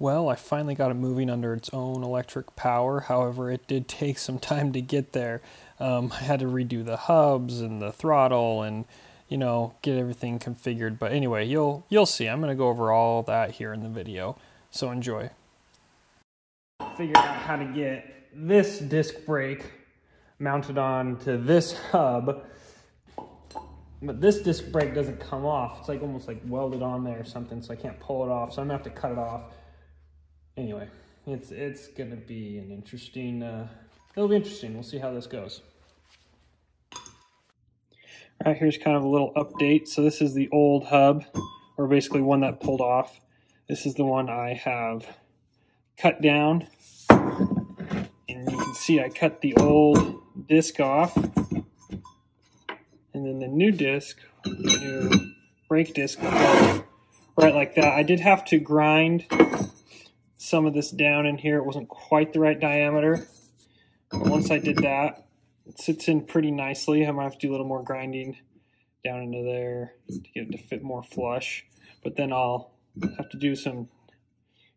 Well, I finally got it moving under its own electric power. However, it did take some time to get there. Um, I had to redo the hubs and the throttle and you know get everything configured. But anyway, you'll you'll see. I'm going to go over all that here in the video. So enjoy. Figured out how to get this disc brake mounted on to this hub. But this disc brake doesn't come off. It's like almost like welded on there or something, so I can't pull it off. So I'm gonna have to cut it off. Anyway, it's it's gonna be an interesting. Uh, it'll be interesting. We'll see how this goes. All right, here's kind of a little update. So this is the old hub, or basically one that pulled off. This is the one I have cut down. And you can see I cut the old disc off. And then the new disc, the new brake disc, right like that. I did have to grind some of this down in here. It wasn't quite the right diameter. But once I did that, it sits in pretty nicely. I might have to do a little more grinding down into there to get it to fit more flush. But then I'll have to do some,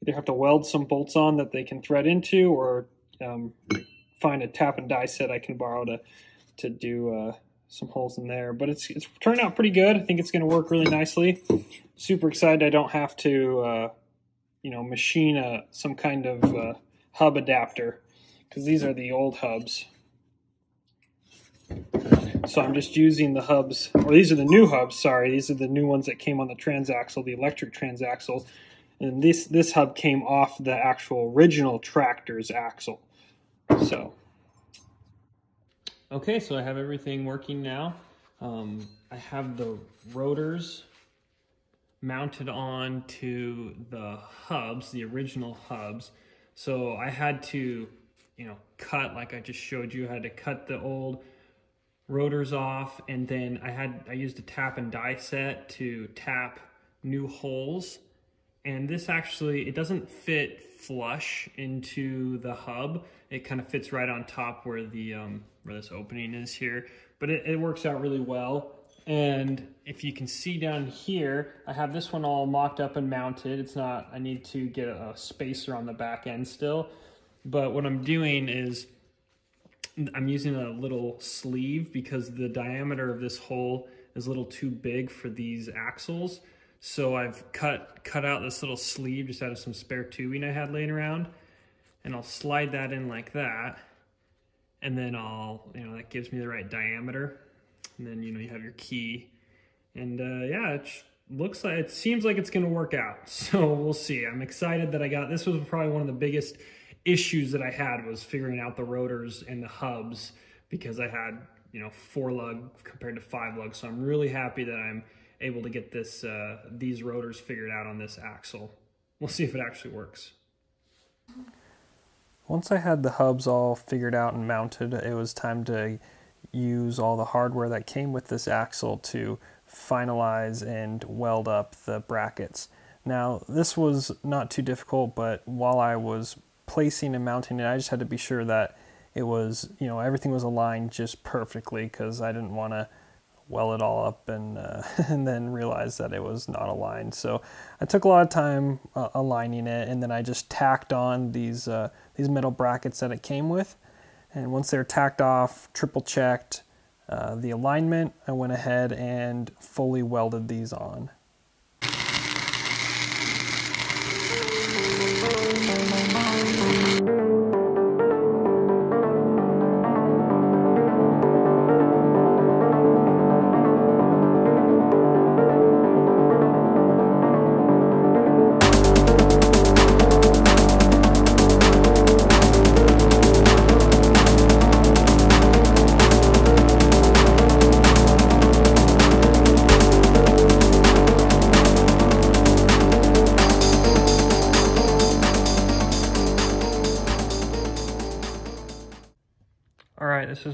either have to weld some bolts on that they can thread into or um, find a tap and die set I can borrow to, to do uh, some holes in there. But it's, it's turned out pretty good. I think it's going to work really nicely. Super excited I don't have to, uh, you know, machine a, some kind of uh, hub adapter because these are the old hubs. So I'm just using the hubs, or these are the new hubs, sorry. These are the new ones that came on the transaxle, the electric transaxle. And this, this hub came off the actual original tractor's axle. So, okay, so I have everything working now. Um, I have the rotors mounted on to the hubs, the original hubs. So I had to, you know, cut, like I just showed you, I had to cut the old rotors off and then I had I used a tap and die set to tap new holes. And this actually it doesn't fit flush into the hub. It kind of fits right on top where the um, where this opening is here. But it, it works out really well and if you can see down here I have this one all mocked up and mounted it's not I need to get a spacer on the back end still but what I'm doing is I'm using a little sleeve because the diameter of this hole is a little too big for these axles. So I've cut, cut out this little sleeve just out of some spare tubing I had laying around. And I'll slide that in like that. And then I'll, you know, that gives me the right diameter. And then, you know, you have your key. And uh, yeah, it looks like, it seems like it's gonna work out. So we'll see. I'm excited that I got, this was probably one of the biggest issues that I had was figuring out the rotors and the hubs because I had, you know, four lug compared to five lug. So I'm really happy that I'm able to get this uh, these rotors figured out on this axle. We'll see if it actually works. Once I had the hubs all figured out and mounted, it was time to use all the hardware that came with this axle to finalize and weld up the brackets. Now, this was not too difficult, but while I was placing and mounting it, I just had to be sure that it was, you know, everything was aligned just perfectly because I didn't want to well it all up and uh, and then realize that it was not aligned. So I took a lot of time uh, aligning it, and then I just tacked on these uh, these metal brackets that it came with. And once they're tacked off, triple checked uh, the alignment, I went ahead and fully welded these on.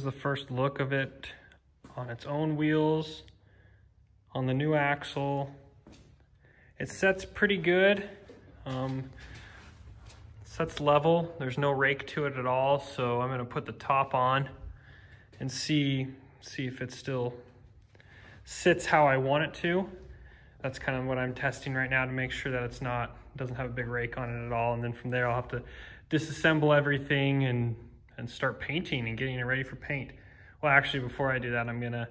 The first look of it on its own wheels, on the new axle. It sets pretty good. Um, sets level. There's no rake to it at all, so I'm gonna put the top on and see, see if it still sits how I want it to. that's kind of what I'm testing right now to make sure that it's not, doesn't have a big rake on it at all. And then from there, I'll have to disassemble everything and, and start painting and getting it ready for paint. Well, actually, before I do that, I'm gonna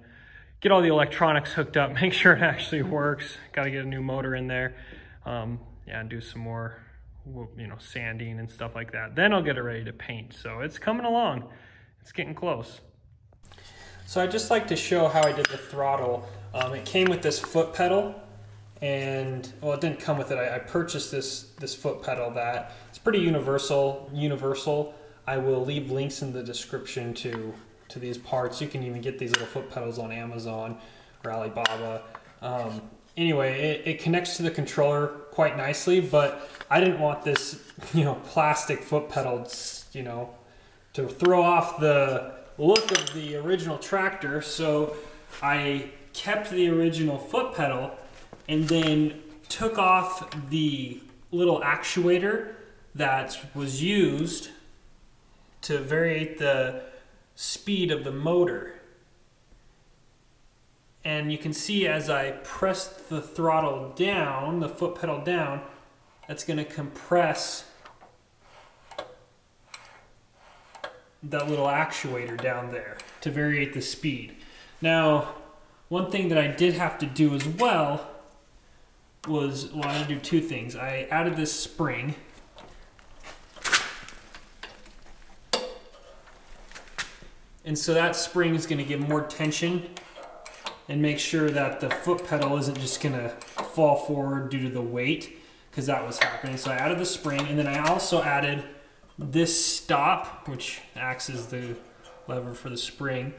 get all the electronics hooked up, make sure it actually works. Got to get a new motor in there. Um, yeah, and do some more, you know, sanding and stuff like that. Then I'll get it ready to paint. So it's coming along. It's getting close. So I'd just like to show how I did the throttle. Um, it came with this foot pedal and well it didn't come with it I, I, purchased this this foot pedal that it's pretty universal universal I will leave links in the description to to these parts. You can even get these little foot pedals on Amazon or Alibaba. Um, anyway it, it connects to the controller quite nicely but I didn't want this you know plastic foot pedal you know to throw off the look of the original tractor. So I kept the original foot pedal and then took off the little actuator that was used to vary the speed of the motor. And you can see as I press the throttle down, the foot pedal down, that's going to compress that little actuator down there to vary the speed. Now, one thing that I did have to do as well was, well, I had to do two things. I added this spring. And so that spring is going to give more tension and make sure that the foot pedal isn't just going to fall forward due to the weight because that was happening. So I added the spring and then I also added this stop, which acts as the lever for the spring.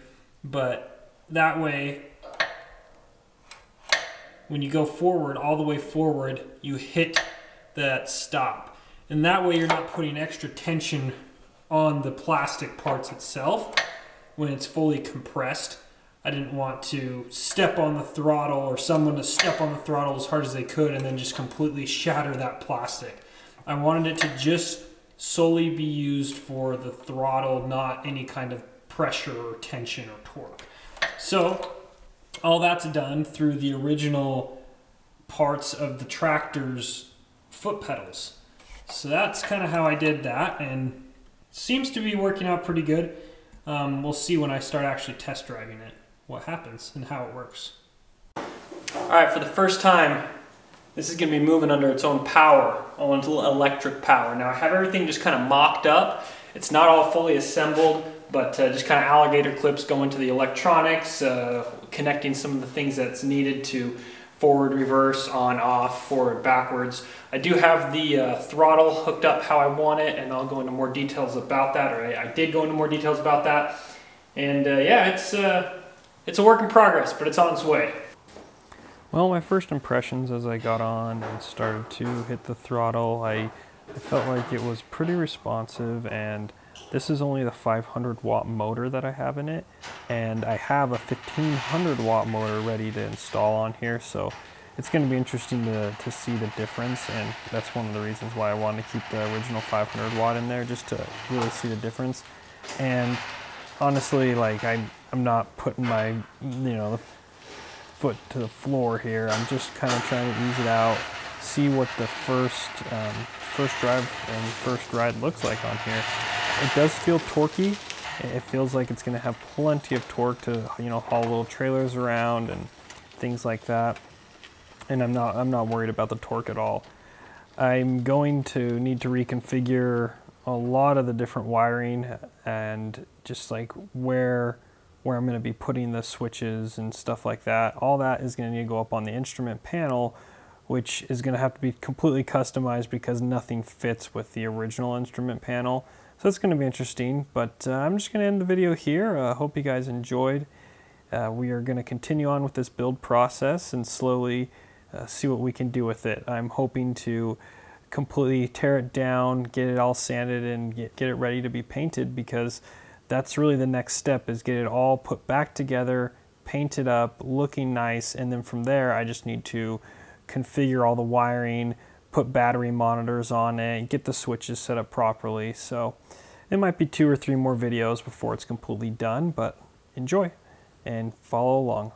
But that way when you go forward, all the way forward, you hit that stop. And that way you're not putting extra tension on the plastic parts itself when it's fully compressed. I didn't want to step on the throttle or someone to step on the throttle as hard as they could and then just completely shatter that plastic. I wanted it to just solely be used for the throttle, not any kind of pressure or tension or torque. So all that's done through the original parts of the tractor's foot pedals. So that's kind of how I did that and seems to be working out pretty good. Um, we'll see when I start actually test driving it what happens and how it works. All right, for the first time, this is gonna be moving under its own power, on its little electric power. Now I have everything just kind of mocked up. It's not all fully assembled but uh, just kind of alligator clips going to the electronics, uh, connecting some of the things that's needed to forward, reverse, on, off, forward, backwards. I do have the uh, throttle hooked up how I want it, and I'll go into more details about that, or I, I did go into more details about that. And uh, yeah, it's, uh, it's a work in progress, but it's on its way. Well, my first impressions as I got on and started to hit the throttle, I, I felt like it was pretty responsive and this is only the 500 watt motor that I have in it, and I have a 1500 watt motor ready to install on here, so it's going to be interesting to, to see the difference, and that's one of the reasons why I wanted to keep the original 500 watt in there, just to really see the difference. And honestly, like I, I'm not putting my, you know, foot to the floor here. I'm just kind of trying to ease it out, see what the first um, first drive and first ride looks like on here. It does feel torquey. It feels like it's going to have plenty of torque to, you know, haul little trailers around and things like that. And I'm not, I'm not worried about the torque at all. I'm going to need to reconfigure a lot of the different wiring and just like where where I'm going to be putting the switches and stuff like that. All that is going to need to go up on the instrument panel, which is going to have to be completely customized because nothing fits with the original instrument panel. So it's going to be interesting, but uh, I'm just going to end the video here. I uh, hope you guys enjoyed. Uh, we are going to continue on with this build process and slowly uh, see what we can do with it. I'm hoping to completely tear it down, get it all sanded, and get, get it ready to be painted because that's really the next step is get it all put back together, painted up, looking nice, and then from there I just need to configure all the wiring, put battery monitors on it, get the switches set up properly. So it might be two or three more videos before it's completely done, but enjoy and follow along.